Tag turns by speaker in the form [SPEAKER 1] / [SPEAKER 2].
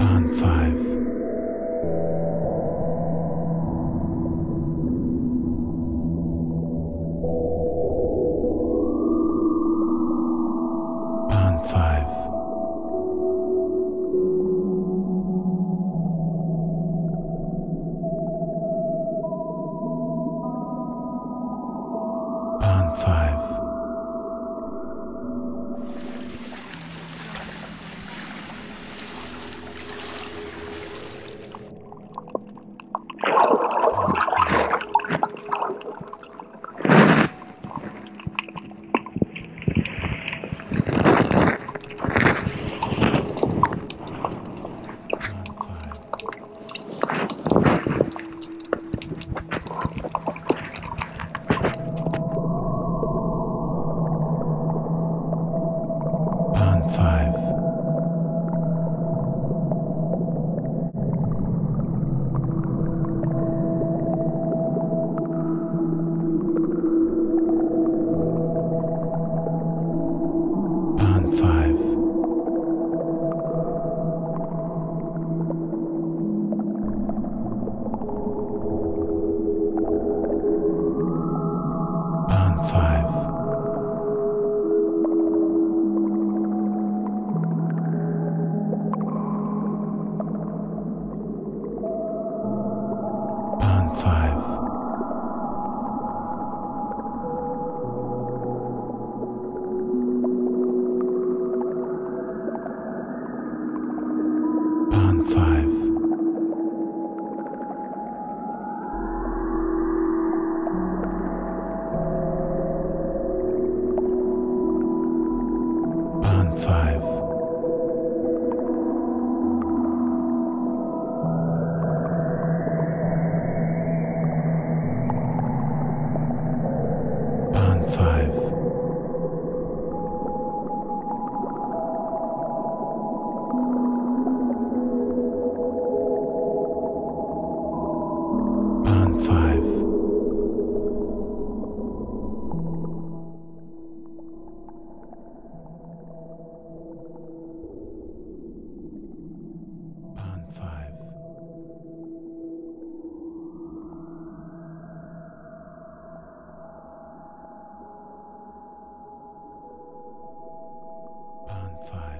[SPEAKER 1] Japan five.